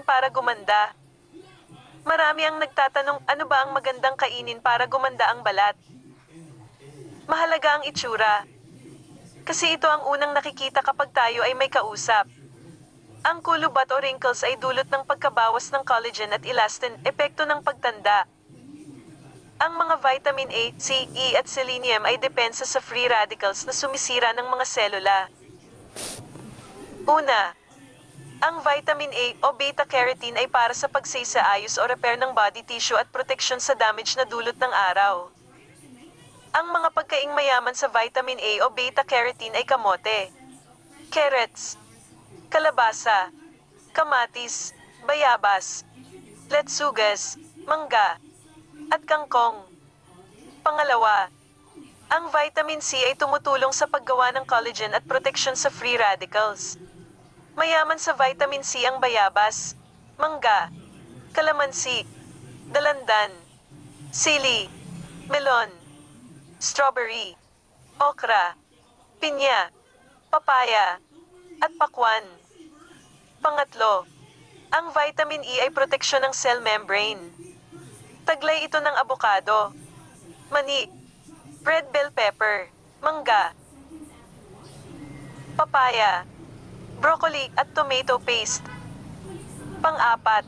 pagkain para gumanda. Marami ang nagtatanong ano ba ang magandang kainin para gumanda ang balat. Mahalaga ang itsura. Kasi ito ang unang nakikita kapag tayo ay may kausap. Ang kulubat o wrinkles ay dulot ng pagkabawas ng collagen at elastin, epekto ng pagtanda. Ang mga vitamin A, C, E at selenium ay depensa sa free radicals na sumisira ng mga selula. Una, ang vitamin A o beta-carotene ay para sa pagsaysaayos o repair ng body tissue at proteksyon sa damage na dulot ng araw. Ang mga pagkaing mayaman sa vitamin A o beta-carotene ay kamote, carrots, kalabasa, kamatis, bayabas, letsugas, mangga, at kangkong. Pangalawa, ang vitamin C ay tumutulong sa paggawa ng collagen at proteksyon sa free radicals. Mayaman sa vitamin C ang bayabas, mangga, kalamansi, dalandan, sili, melon, strawberry, okra, pinya, papaya, at pakwan. Pangatlo, ang vitamin E ay proteksyon ng cell membrane. Taglay ito ng abokado, mani, red bell pepper, mangga, papaya, broccoli at tomato paste. Pang-apat,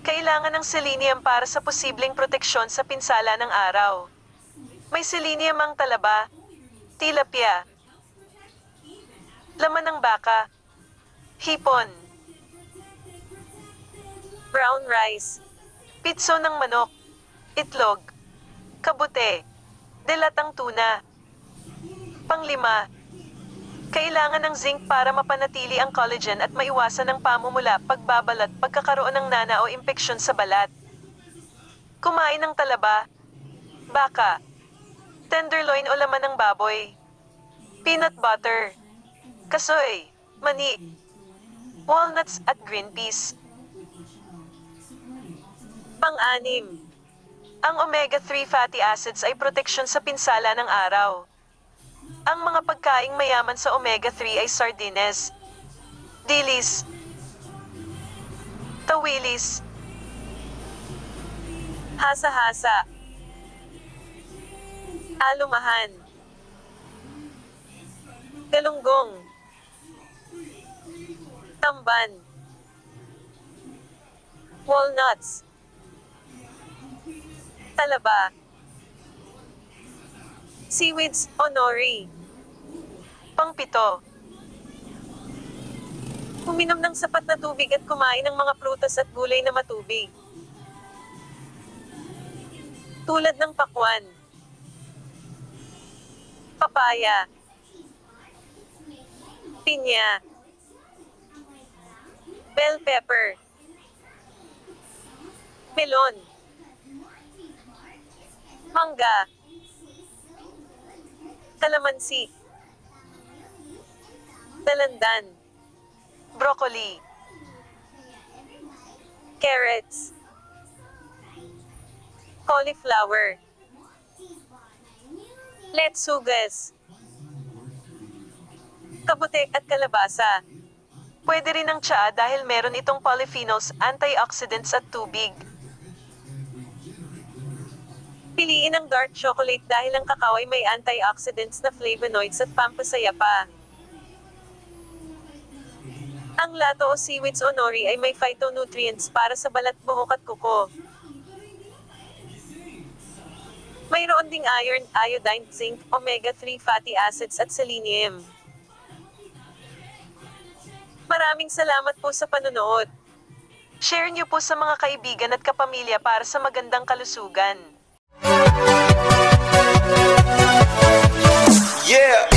kailangan ng selenium para sa posibleng proteksyon sa pinsala ng araw. May selenium ang talaba, tilapia, laman ng baka, hipon, brown rice, pitso ng manok, itlog, kabute, delatang tuna. Panglima, kailangan ng zinc para mapanatili ang collagen at maiwasan ang pamumula, pagbabalat, pagkakaroon ng nana o impeksyon sa balat. Kumain ng talaba, baka, tenderloin o laman ng baboy, peanut butter, kasoy, mani, walnuts at green peas. Pang-anim, ang omega-3 fatty acids ay proteksyon sa pinsala ng araw. Ang mga pagkaing mayaman sa omega-3 ay sardines, dilis, tawilis, hasa-hasa, alumahan, galunggong, tamban, walnuts, talaba, seaweeds o nori. Pangpito. Uminom ng sapat na tubig at kumain ng mga prutas at gulay na matubig. Tulad ng pakwan, papaya, pinya, bell pepper, melon, mangga, kalamansi, dalandan, broccoli, carrots, cauliflower, letsugas, kabutek at kalabasa. Pwede rin ang tsaa dahil meron itong polyphenols, antioxidants at tubig. Piliin ang dark chocolate dahil ang kakao ay may antioxidants na flavonoids at pampasaya pa. Ang lato o seaweeds o nori ay may phytonutrients para sa balat buhok at kuko. Mayroon ding iron, iodine, zinc, omega-3 fatty acids at selenium. Maraming salamat po sa panonood. Share niyo po sa mga kaibigan at kapamilya para sa magandang kalusugan. Yeah.